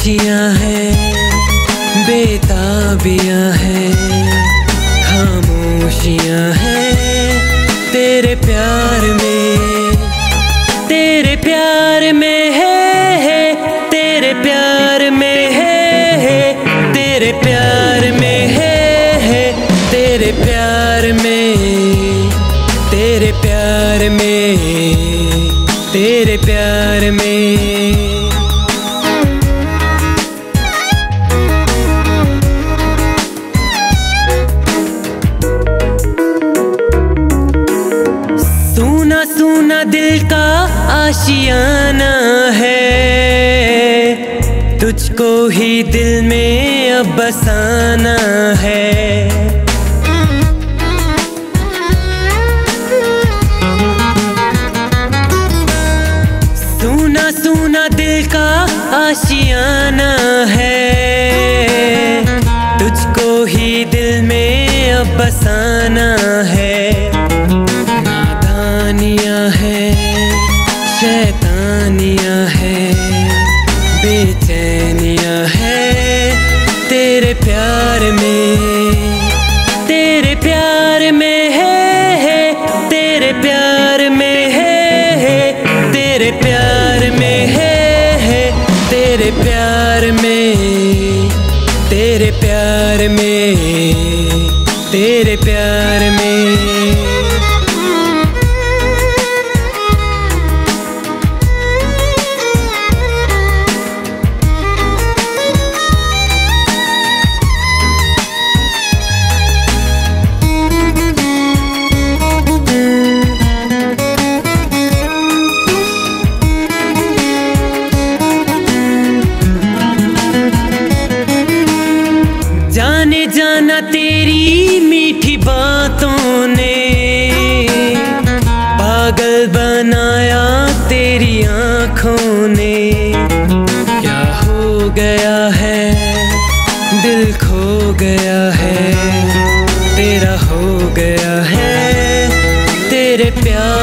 खुशियाँ हैं बेताबियाँ हैं खामोशियाँ हैं तेरे प्यार में तेरे प्यार में है, है तेरे प्यार में है, है तेरे प्यार में है, है तेरे प्यार में तेरे प्यार में तेरे प्यार में। दिल का आशियाना है। तुझको ही दिल में अब बसाना है। सुना सुना दिल का आशियाना है। तुझको ही दिल में अब बसाना प्यार में। तेरे प्यार में है, है। तेरे प्यार में है, है। तेरे प्यार में है, है। तेरे प्यार में। तेरे प्यार में। तेरे प्यार में। तेरी मीठी बातों ने पागल बनाया तेरी आँखों ने। क्या हो गया है? दिल खो गया है। तेरा हो गया है। तेरे प्यार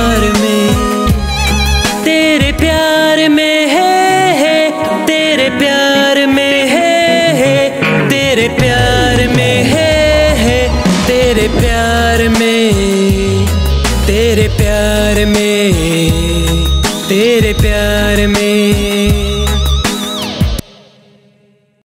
तेरे प्यार में तेरे प्यार में तेरे प्यार में।